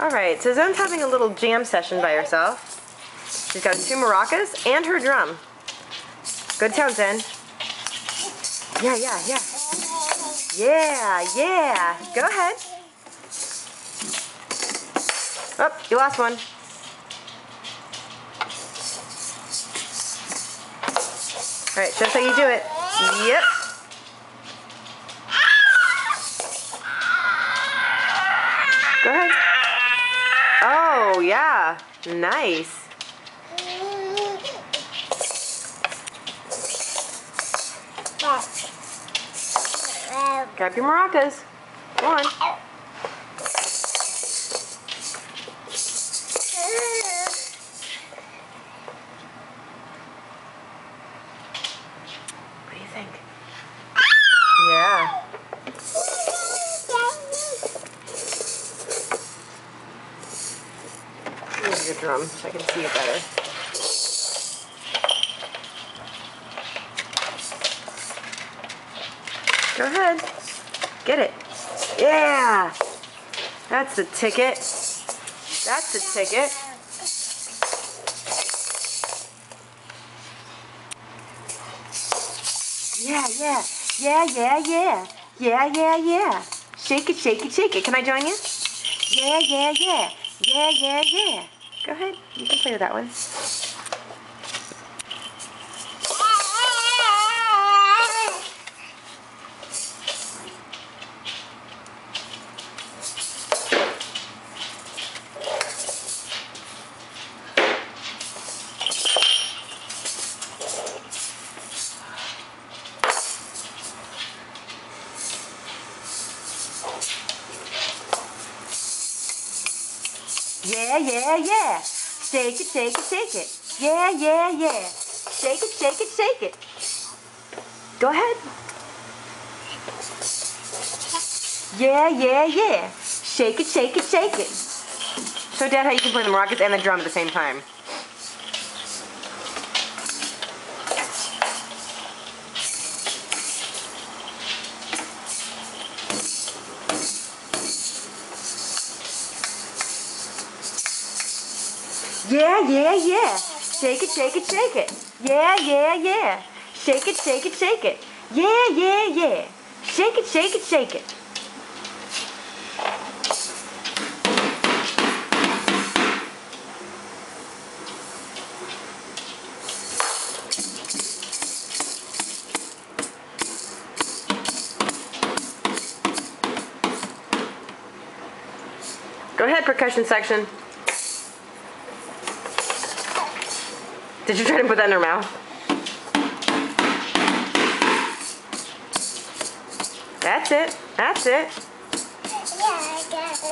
All right, so Zone's having a little jam session by herself. She's got two maracas and her drum. Good Zen. Yeah, yeah, yeah. Yeah, yeah. Go ahead. Oh, you lost one. All right, us how you do it. Yep. Go ahead. Oh, yeah. Nice. Grab your maracas. Go on. What do you think? Yeah. Your drum so I can see it better. Go ahead. Get it. Yeah. That's the ticket. That's the ticket. Yeah, yeah. Yeah, yeah, yeah. Yeah, yeah, yeah. Shake it, shake it, shake it. Can I join you? Yeah, yeah, yeah. Yeah, yeah, yeah. Go ahead. You can play with that one. Yeah, yeah, yeah. Shake it, shake it, shake it. Yeah, yeah, yeah. Shake it, shake it, shake it. Go ahead. Yeah, yeah, yeah. Shake it, shake it, shake it. Show Dad how you can play the maracas and the drum at the same time. Yeah, yeah, yeah. Shake it, shake it, shake it. Yeah, yeah, yeah. Shake it, shake it, shake it. Yeah, yeah, yeah. Shake it, shake it, shake it. Go ahead, percussion section. Did you try to put that in her mouth? That's it. That's it.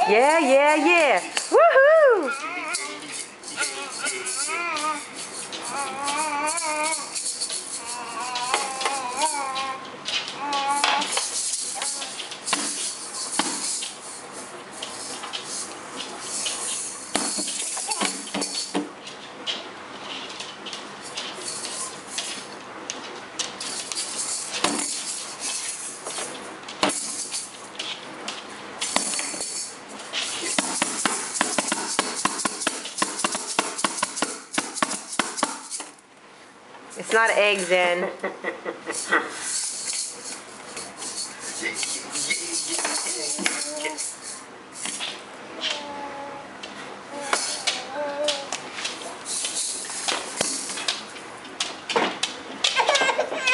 Yeah, yeah, yeah. Woohoo! It's not eggs in.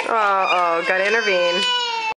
Uh oh, gotta intervene.